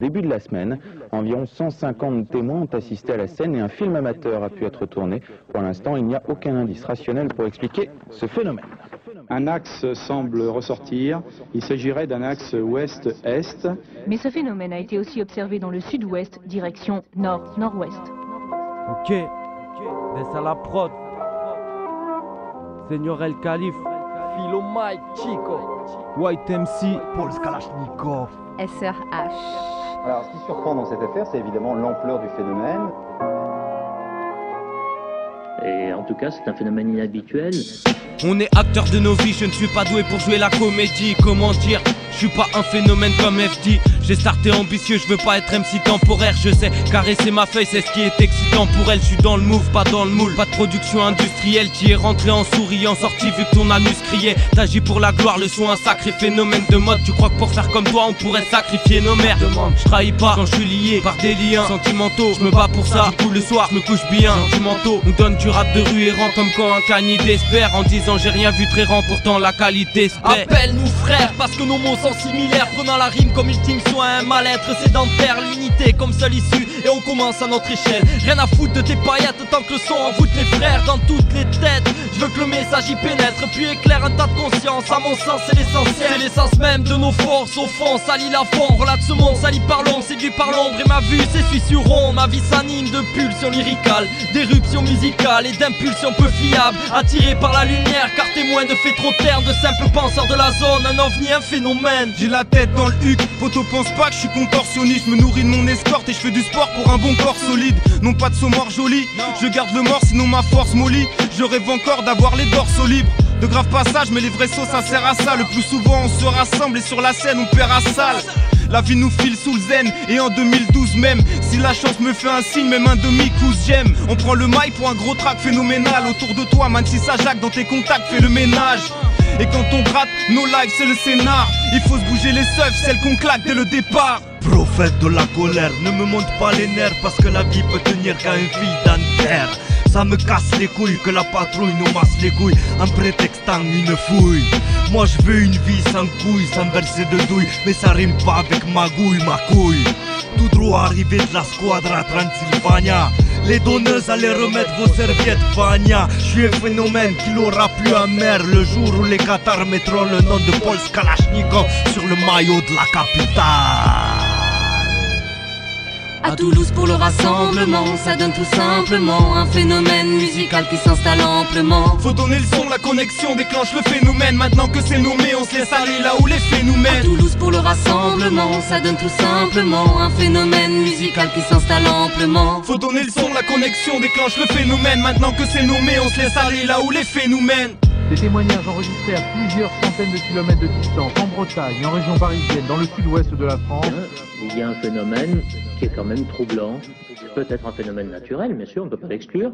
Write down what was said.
Début de la semaine, environ 150 témoins ont assisté à la scène et un film amateur a pu être tourné. Pour l'instant, il n'y a aucun indice rationnel pour expliquer ce phénomène. Un axe semble ressortir. Il s'agirait d'un axe ouest-est. Mais ce phénomène a été aussi observé dans le sud-ouest, direction nord-nord-ouest. Ok, laisse à la prod. Seigneur El Khalif, Philo Mike Chico, White MC, Paul Kalashnikov, SRH. Alors, ce qui surprend dans cette affaire, c'est évidemment l'ampleur du phénomène. Et en tout cas, c'est un phénomène inhabituel. On est acteur de nos vies, je ne suis pas doué pour jouer la comédie. Comment dire Je suis pas un phénomène comme FD. J'ai starté ambitieux, je veux pas être MC temporaire. Je sais caresser ma feuille, c'est ce qui est excitant pour elle. Je suis dans le move, pas dans le moule. Pas de production industrielle qui est rentrée en souriant, sorti vu que ton anus criait. T'agis pour la gloire, le son un sacré phénomène de mode. Tu crois que pour faire comme toi, on pourrait sacrifier nos mères? Je trahis pas quand je suis lié par des liens sentimentaux. Je me bats pour ça, tout le soir, je me couche bien. Sentimentaux, on donne du rap de rue errant comme quand un cani d'espère. En disant j'ai rien vu très rend, pourtant la qualité se. Appelle-nous frères parce que nos mots sont similaires. Prenant la rime comme ultime soin, un mal-être sédentaire, l'unité comme seule issue. Et on commence à notre échelle. Rien à foutre de tes paillettes tant que le son envoûte les frères dans toutes les têtes. Je veux que le message y pénètre, puis éclaire un tas de conscience. À mon sens, c'est l'essentiel. C'est l'essence même de nos forces. Au fond, salit la fond, relate ce monde, sali par l'ombre, séduit par l'ombre. Et ma vue s'essuie sur rond. Ma vie s'anime de pulsions lyricales, d'éruptions musicales et d'impulsions peu fiables. Attiré par la lumière, car témoin de faits trop ternes, de simples penseurs de la zone. Un ovni, un phénomène. J'ai la tête dans le huc, photo pense pas que je suis contorsionniste, je me nourris de mon escorte et je fais du sport pour un bon corps solide. Non pas de saumon joli, je garde le mort sinon ma force mollie. Je rêve encore d'avoir les dorsaux libres. De graves passages, mais les vrais sauts ça sert à ça. Le plus souvent on se rassemble et sur la scène on perd à salle. La vie nous file sous le zen et en 2012 même Si la chance me fait un signe même un demi-cousse j'aime On prend le mail pour un gros track phénoménal Autour de toi man si ça dans tes contacts fais le ménage Et quand on gratte nos likes c'est le scénar Il faut se bouger les seufs celles qu'on claque dès le départ prophète de la colère, ne me monte pas les nerfs parce que la vie peut tenir qu'à une fille d'anter. Ça me casse les couilles que la patrouille nous masse les couilles en prétextant une fouille. Moi je veux une vie sans couilles, sans verser de douille, mais ça rime pas avec ma gouille, ma couille. Tout droit arrivé de la squadra Transylvania. Les donneuses allaient remettre vos serviettes Vania. Je suis un phénomène qui l'aura plus amer le jour où les Qatars mettront le nom de Paul Kalashnikov sur le maillot de la capitale. À Toulouse pour le rassemblement, ça donne tout simplement un phénomène musical qui s'installe amplement. Faut donner le son, la connexion déclenche le phénomène. Maintenant que c'est nommé, on se laisse aller là où les faits nous À mènent. Toulouse pour le rassemblement, ça donne tout simplement un phénomène musical qui s'installe amplement. Faut donner le son, la connexion déclenche le phénomène. Maintenant que c'est nommé, on se laisse aller là où les faits nous mènent. Des témoignages enregistrés à plusieurs centaines de kilomètres de distance, en Bretagne, en région parisienne, dans le sud-ouest de la France. Il y a un phénomène qui est quand même troublant. Peut-être un phénomène naturel, bien sûr, on ne peut pas l'exclure.